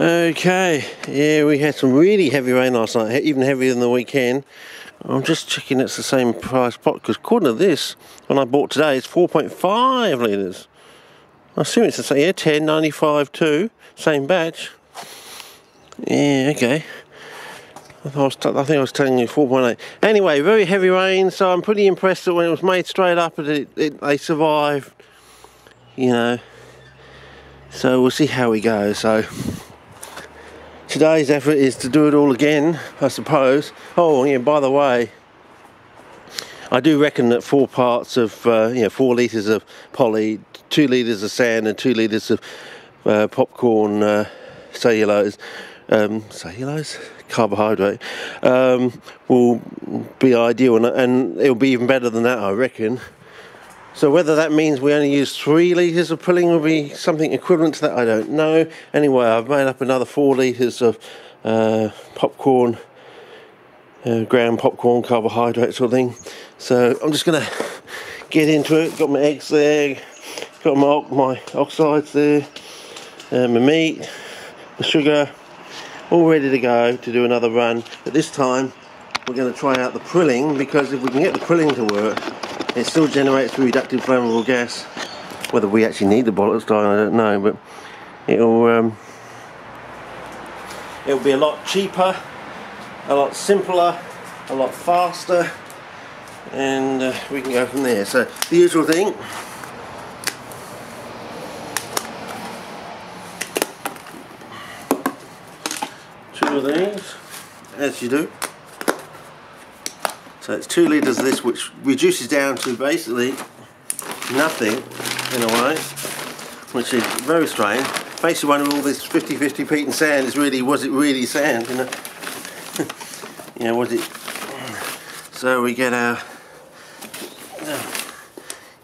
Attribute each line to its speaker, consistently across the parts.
Speaker 1: Okay, yeah, we had some really heavy rain last night, even heavier than the weekend. I'm just checking it's the same price pot because according to this, when I bought today, it's 4.5 litres. I assume it's the same, yeah, 1095 2, same batch. Yeah, okay. I, was think I was telling you 4.8. Anyway, very heavy rain, so I'm pretty impressed that when it was made straight up, it, it, they survived. You know. So we'll see how we go. So today's effort is to do it all again, I suppose. Oh, yeah, by the way, I do reckon that four parts of, uh, you know, four litres of poly, two litres of sand, and two litres of uh, popcorn uh, cellulose, um, cellulose? Carbohydrate, um, will be ideal, and, and it'll be even better than that, I reckon. So whether that means we only use three litres of prilling will be something equivalent to that, I don't know. Anyway, I've made up another four litres of uh, popcorn, uh, ground popcorn, carbohydrate sort of thing. So I'm just going to get into it. Got my eggs there, got my, my oxides there, uh, my meat, the sugar, all ready to go to do another run. But this time we're going to try out the prilling because if we can get the prilling to work, it still generates reductive flammable gas. Whether we actually need the bollocks dye, I don't know, but it'll um, it'll be a lot cheaper, a lot simpler, a lot faster, and uh, we can go from there. So the usual thing. Two of these, as you do. So it's two litres of this which reduces down to basically nothing in a way, which is very strange. Basically one of all this 50-50 peat and sand is really, was it really sand, you know? you know, was it... So we get our,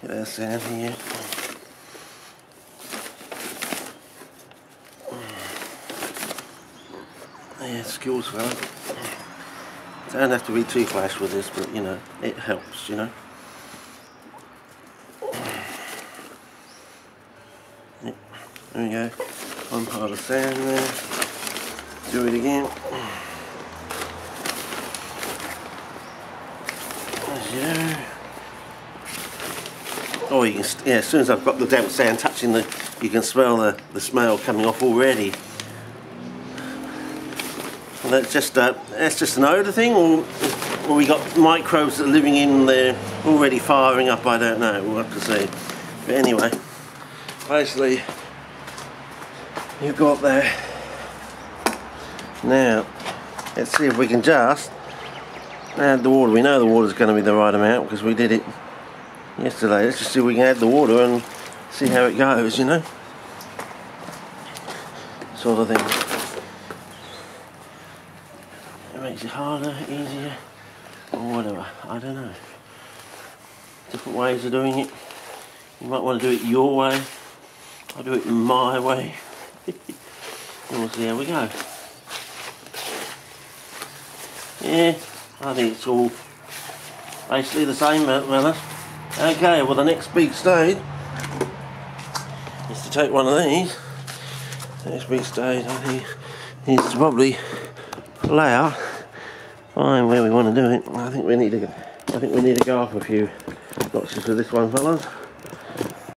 Speaker 1: get our sand here. Yeah, skills well. Don't have to be too flash with this, but you know, it helps, you know. There we go. One part of sand there. Do it again. Oh, you can, yeah, as soon as I've got the damp sand touching the, you can smell the, the smell coming off already that's just uh, that's just an odour thing, or, or we got microbes that are living in there already firing up. I don't know. We'll have to see. But anyway, basically, you've got there. Now, let's see if we can just add the water. We know the water's going to be the right amount because we did it yesterday. Let's just see if we can add the water and see how it goes. You know, sort of thing. Makes it harder, easier, or whatever. I don't know. Different ways of doing it. You might want to do it your way. I'll do it my way. and we'll see how we go. Yeah, I think it's all basically the same, uh, fellas. Okay, well the next big stage is to take one of these. The next big stage, I think, is to probably pull out find where we want to do it. I think we need to I think we need to go off a few boxes with this one fellas.